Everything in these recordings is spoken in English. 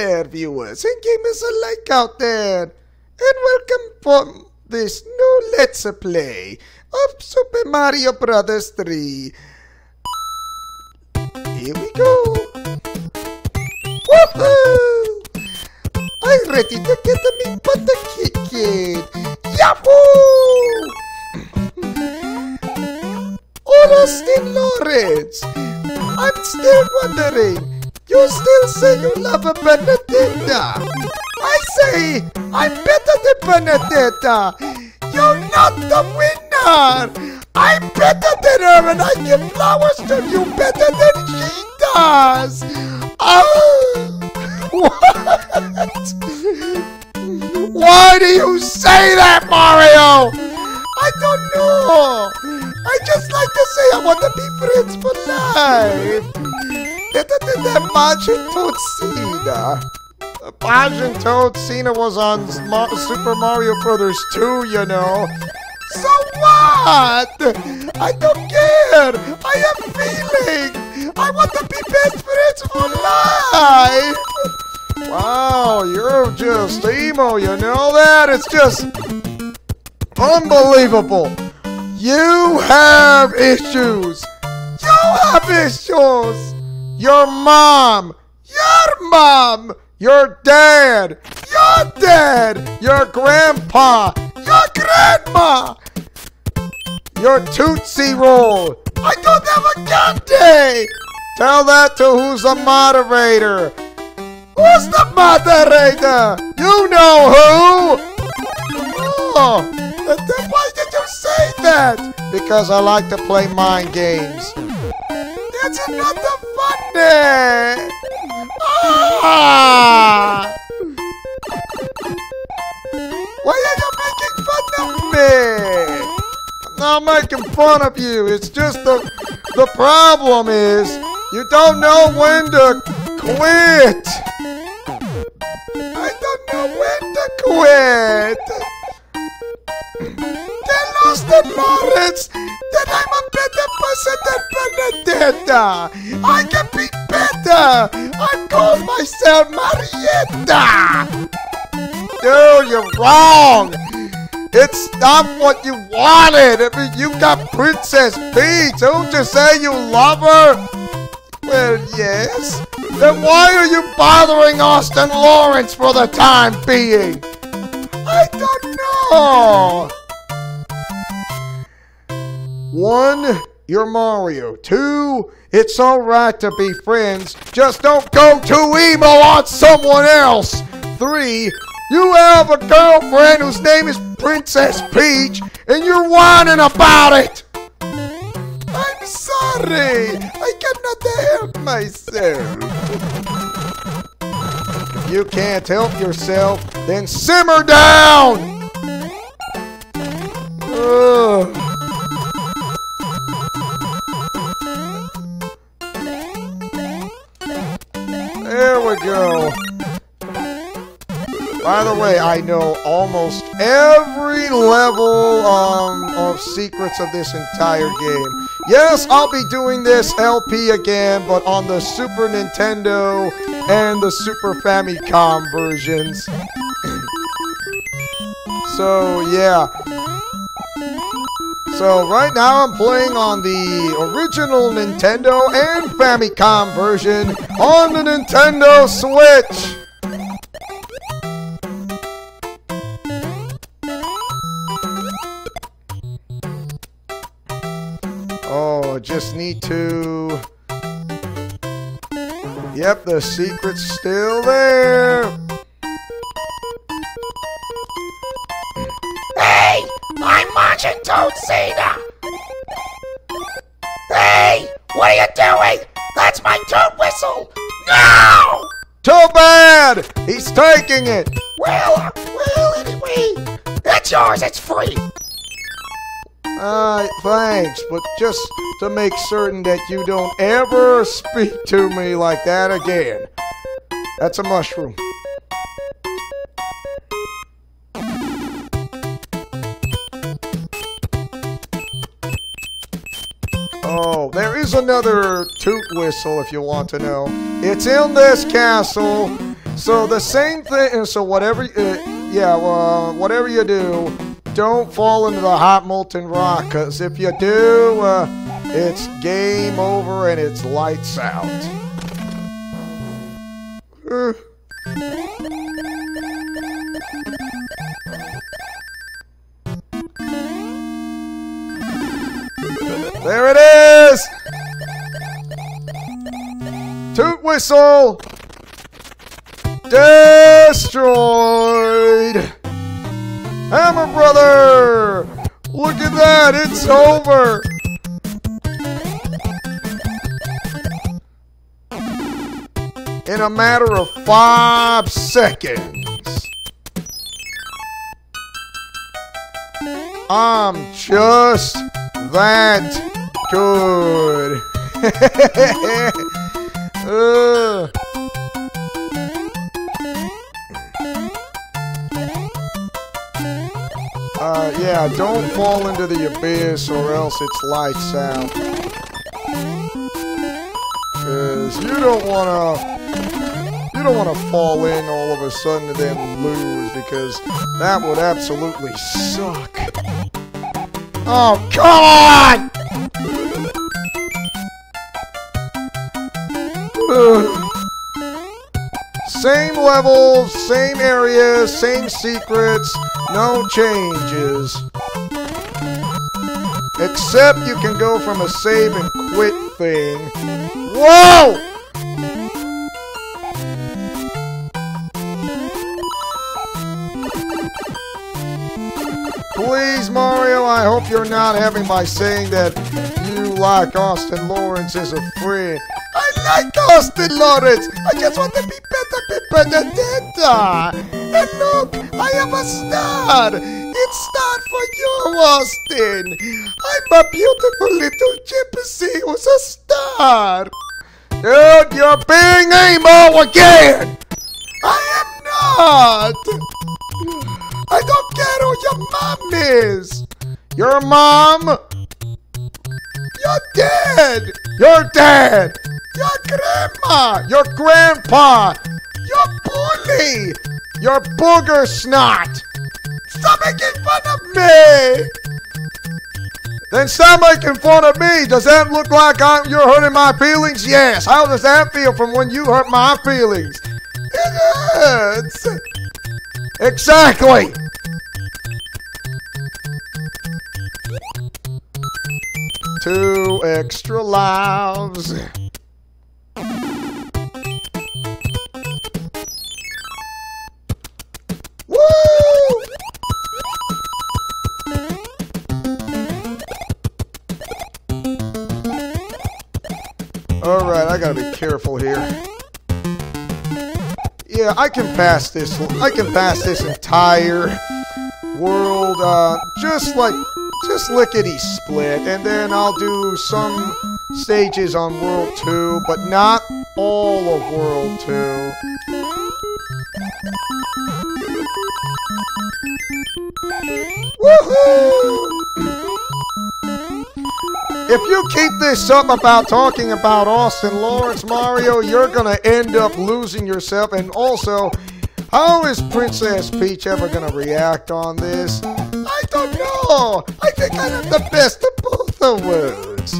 there, viewers, and give us a like out there. And welcome for this new Let's Play of Super Mario Brothers 3. Here we go. Woohoo! I'm ready to get the me butt kicking. Yahoo! Austin Lawrence, I'm still wondering. You still say you love a Benedetta. I say I'm better than Benedetta. You're not the winner. I'm better than her and I give flowers to you better than she does. Oh, what? Why do you say that, Mario? I don't know. I just like to say I want to be friends for life. Better than that Majin Toad. Majin Toad Cena was on Super Mario Brothers 2, you know. So what? I don't care. I am feeling. I want to be best friends for life. Wow, you're just emo, you know that? It's just unbelievable. You have issues. You have issues. Your mom. Your mom. Your dad. Your dad. Your grandpa. Your grandma. Your Tootsie Roll. I don't have a candy. Tell that to who's the moderator. Who's the moderator? You know who. Oh, then why did you say that? Because I like to play mind games. That's not the funny! Ah! Why are you making fun of me? I'm not making fun of you. It's just the the problem is you don't know when to quit. I don't know when to quit. Tell Austin Lawrence that I'm a than Benedetta. I can be better. I call myself Marietta. Dude, you're wrong. It's not what you wanted. I mean, you got Princess Peach. Don't you say you love her? Well, yes. Then why are you bothering Austin Lawrence for the time being? I don't know. One, you're Mario. Two, it's alright to be friends. Just don't go too emo on someone else. Three, you have a girlfriend whose name is Princess Peach, and you're whining about it. I'm sorry. I cannot help myself. If you can't help yourself, then simmer down. Ugh. By the way, I know almost every level um, of secrets of this entire game. Yes, I'll be doing this LP again, but on the Super Nintendo and the Super Famicom versions. so, yeah. So, right now I'm playing on the original Nintendo and Famicom version on the Nintendo Switch. Oh, just need to... Yep, the secret's still there. Hey, I'm Majin Toad Cena. Hey, what are you doing? That's my toad whistle. No! Too bad! He's taking it! Well, well, anyway, it's yours, it's free. Thanks, but just to make certain that you don't ever speak to me like that again. That's a mushroom. Oh, there is another toot whistle if you want to know. It's in this castle. So the same thing. So whatever, uh, yeah, well, whatever you do, don't fall into the hot molten rock. Cause if you do, uh, it's game over and it's lights out. There it is! Toot whistle! Destroyed! Hammer Brother! Look at that, it's over! In a matter of five seconds. I'm just that good. uh. Uh, yeah, don't fall into the abyss or else it's lights out. Cause you don't wanna you don't wanna fall in all of a sudden and then lose because that would absolutely suck. Oh come on! Same levels, same areas, same secrets, no changes. Except you can go from a save and quit thing. Whoa! Please, Mario, I hope you're not having my saying that you like Austin Lawrence as a friend. I like Austin Lawrence. I just want to be better, than Benedetta. And look, I am a star. It's star for you, Austin. I'm a beautiful little gypsy who's a star. Dude, you're being emo again. I am not. I don't care who your mom is. Your mom? You're dead. You're dead. Your grandma! Your grandpa! Your bully! Your booger snot! Stop making fun of me! Then stop making fun of me! Does that look like I'm, you're hurting my feelings? Yes! How does that feel from when you hurt my feelings? It hurts! Exactly! Two extra lives. I can pass this. I can pass this entire world, uh, just like, just lickety split. And then I'll do some stages on World 2, but not all of World 2. Woohoo! If you keep this up about talking about Austin Lawrence, Mario, you're gonna end up losing yourself. And also, how is Princess Peach ever gonna react on this? I don't know. I think I have the best of both worlds.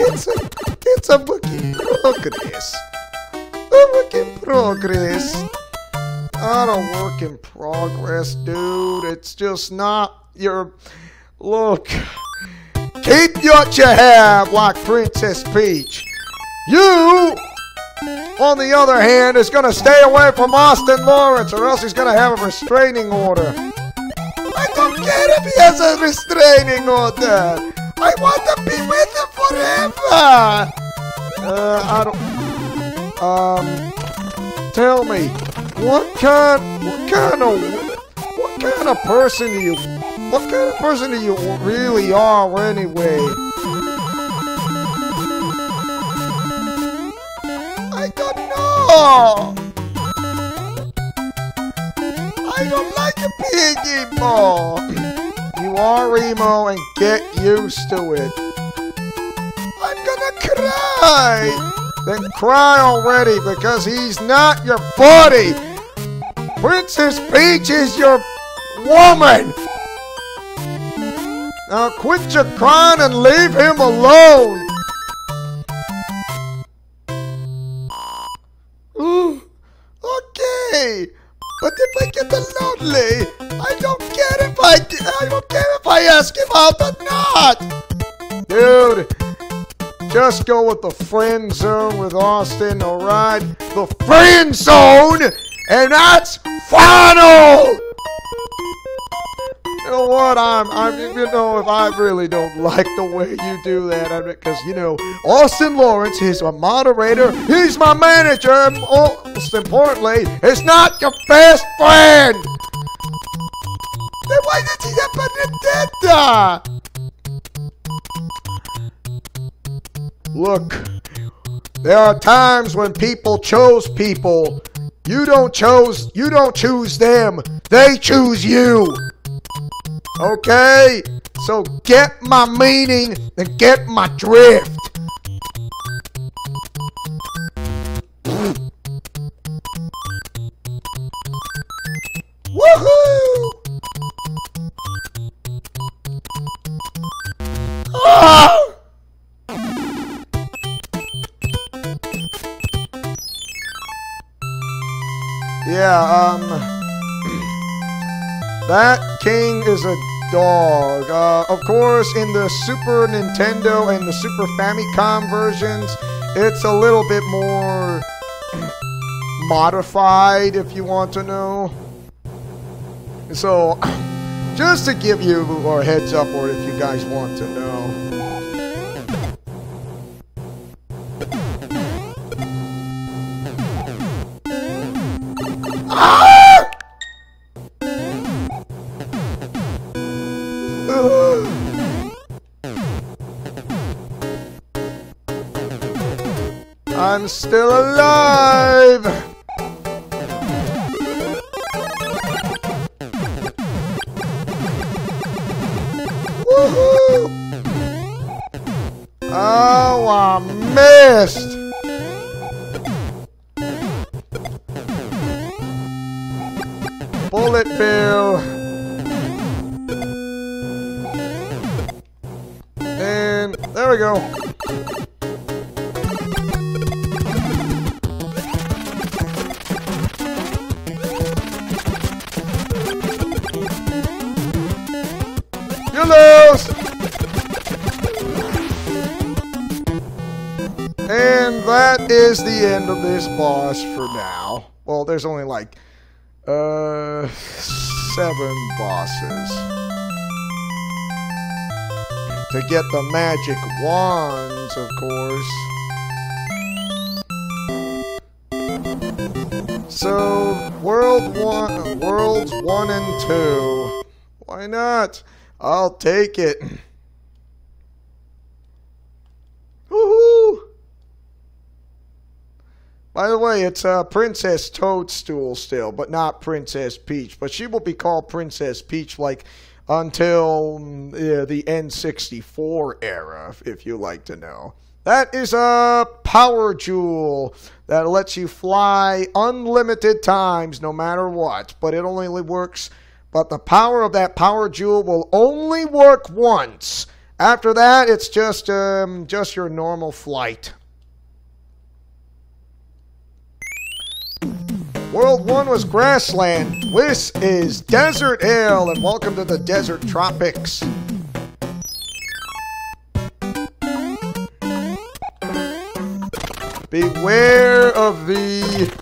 It's a, it's a work in progress. A work in progress. Not a work in progress, dude. It's just not your. Look. Keep what you have like Princess Peach. You, on the other hand, is going to stay away from Austin Lawrence or else he's going to have a restraining order. I don't care if he has a restraining order. I want to be with him forever. Uh, I don't... Um, tell me, what kind, what kind of, what kind of person do you what kind of person do you really are anyway? I don't know! I don't like being emo! You are emo and get used to it. I'm gonna cry! Then cry already because he's not your buddy! Princess Peach is your woman! Now quit your crying and leave him alone! Ooh, okay, but if I get lonely, I don't care if I I don't care if I ask him out or not. Dude, just go with the friend zone with Austin, alright? The friend zone, and that's final. You know what? I'm, I'm, you know, if I really don't like the way you do that, because you know, Austin Lawrence is my moderator. He's my manager. And most importantly, he's not your best friend. Then why did he to that? Look, there are times when people chose people. You don't chose. You don't choose them. They choose you. Okay? So get my meaning and get my drift. Woohoo! Ah! Yeah, um... That is a dog. Uh, of course, in the Super Nintendo and the Super Famicom versions, it's a little bit more modified, if you want to know. So, just to give you a heads up, or if you guys want to know. I'm still alive! Oh, I missed! Bullet bill! And there we go. End of this boss for now. Well, there's only like, uh, seven bosses. To get the magic wands, of course. So, world one, worlds one and two. Why not? I'll take it. Woohoo! By the way, it's uh, Princess Toadstool still, but not Princess Peach. But she will be called Princess Peach like until uh, the N64 era, if you like to know. That is a power jewel that lets you fly unlimited times no matter what, but it only works but the power of that power jewel will only work once. After that, it's just um, just your normal flight. World 1 was grassland. This is Desert Ale, and welcome to the Desert Tropics. Beware of the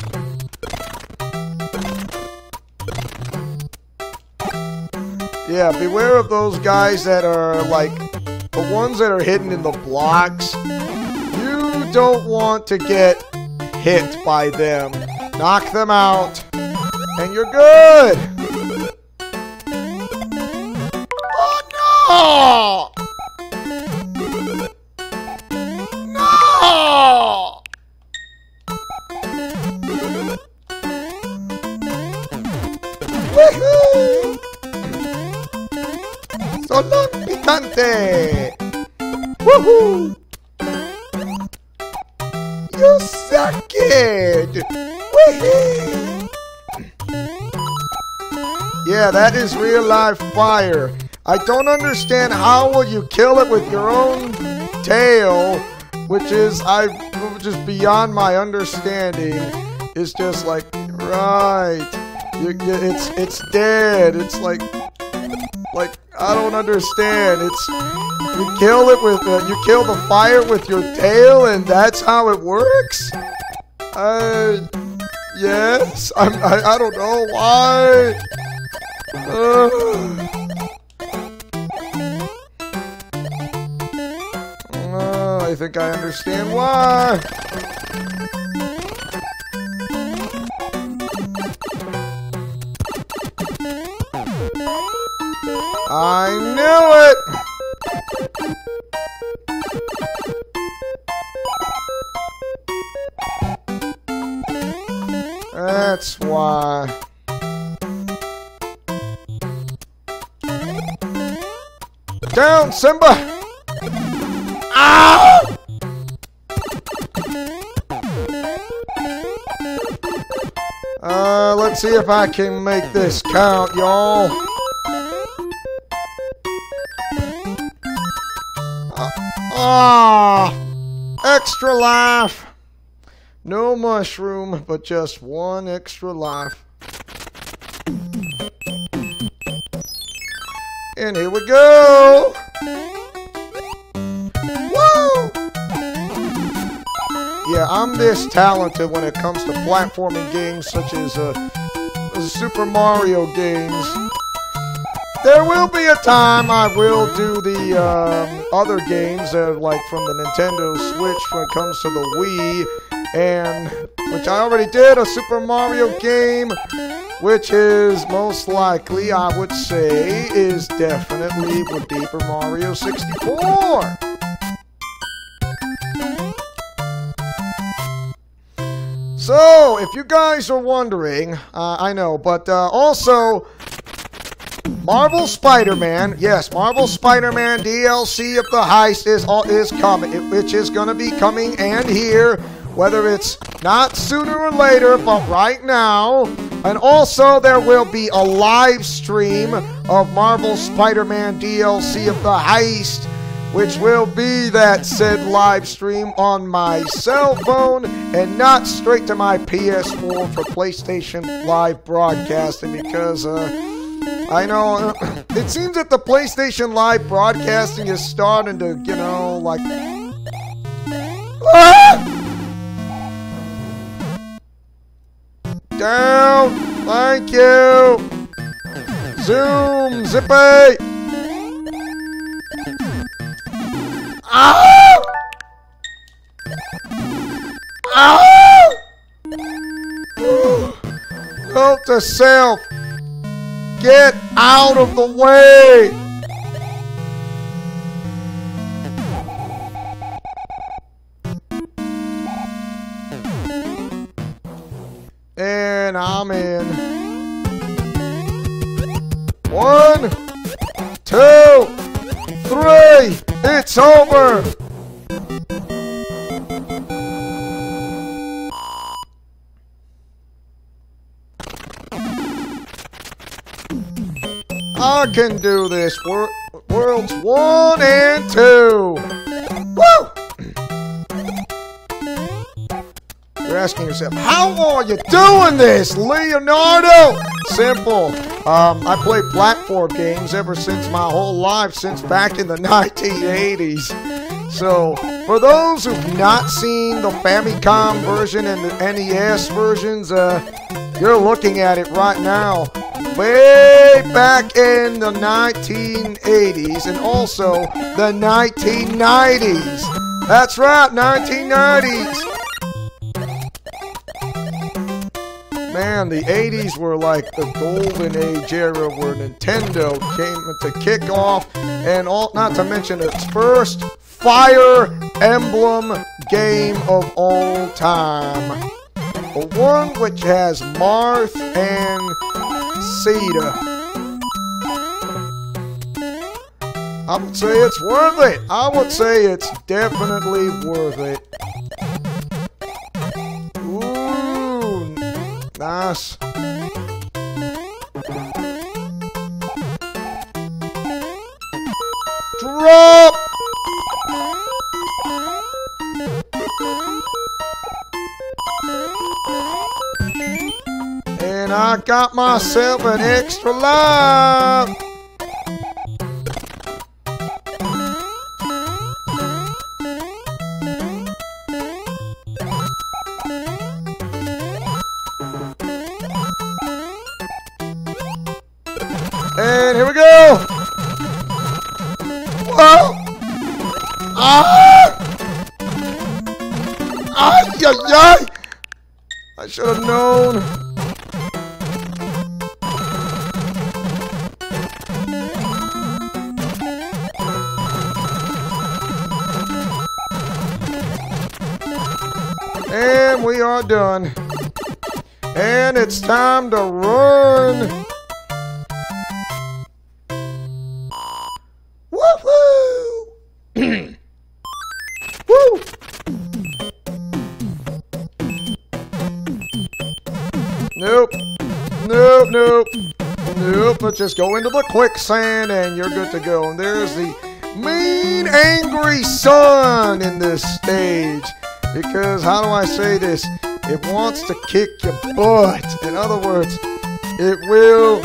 Yeah, beware of those guys that are like the ones that are hidden in the blocks. You don't want to get hit by them. Knock them out, and you're good. Oh no! That is real life fire. I don't understand how will you kill it with your own tail, which is I just beyond my understanding. It's just like right, you, you, it's it's dead. It's like like I don't understand. It's you kill it with uh, you kill the fire with your tail, and that's how it works. Uh, yes. I'm, I I don't know why. Uh, I think I understand why. I knew it! That's why. Down, Simba! Ah! Uh, let's see if I can make this count, y'all. Ah! extra life! No mushroom, but just one extra life. And here we go! Woo! Yeah, I'm this talented when it comes to platforming games such as uh, Super Mario games. There will be a time I will do the um, other games, uh, like from the Nintendo Switch when it comes to the Wii, and which I already did a Super Mario game, which is most likely, I would say, is definitely would be for Mario 64. So, if you guys are wondering, uh, I know, but uh, also Marvel Spider-Man, yes, Marvel Spider-Man DLC of the heist is is coming, which is going to be coming and here, whether it's not sooner or later, but right now. And also, there will be a live stream of Marvel Spider-Man DLC of the heist, which will be that said live stream on my cell phone and not straight to my PS4 for PlayStation Live broadcasting because, uh, I know. It seems that the PlayStation Live broadcasting is starting to, you know, like. Ah! Down! Thank you! Zoom! Zippy! Ow! Ow! Note to self! Get out of the way! And I'm in. One, two, three. It's over. I can do this. Wor world's one and two. Woo! Asking yourself, how are you doing this, Leonardo? Simple. Um, I play platform games ever since my whole life, since back in the 1980s. So, for those who've not seen the Famicom version and the NES versions, uh, you're looking at it right now way back in the 1980s and also the 1990s. That's right, 1990s. Man, the 80s were like the golden age era where Nintendo came to kick off and all not to mention its first Fire Emblem game of all time. The one which has Marth and Caeda. I would say it's worth it. I would say it's definitely worth it. Drop! And I got myself an extra life! Ah! Ay, ay, ay! I should have known. And we are done. And it's time to run. Just go into the quicksand and you're good to go. And there's the mean, angry sun in this stage. Because, how do I say this? It wants to kick your butt. In other words, it will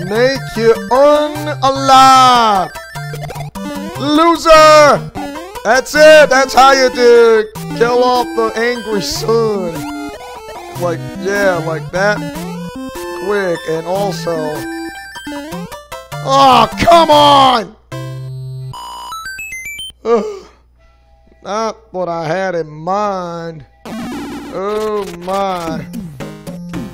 make you unalive. Loser! That's it. That's how you do kill off the angry sun. Like, yeah, like that. Quick. And also... Oh, come on! Ugh. Not what I had in mind. Oh, my.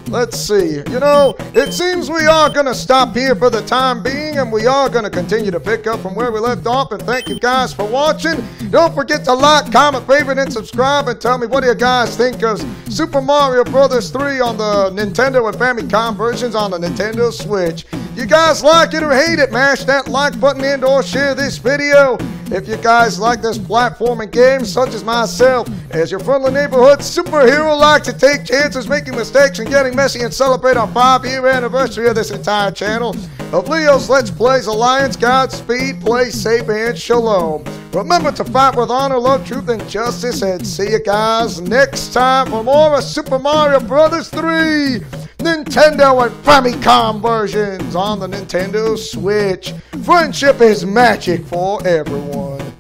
Let's see. You know, it seems we are going to stop here for the time being, and we are going to continue to pick up from where we left off. And thank you guys for watching. Don't forget to like, comment, favorite, and subscribe. And tell me what do you guys think of Super Mario Brothers 3 on the Nintendo and Famicom versions on the Nintendo Switch. You guys like it or hate it, mash that like button and or share this video. If you guys like this platforming game, such as myself, as your friendly neighborhood superhero, like to take chances, making mistakes, and getting messy, and celebrate our five-year anniversary of this entire channel of Leo's Let's Plays Alliance, Godspeed, play safe, and shalom. Remember to fight with honor, love, truth, and justice, and see you guys next time for more of Super Mario Brothers 3. Nintendo and Famicom versions on the Nintendo Switch. Friendship is magic for everyone.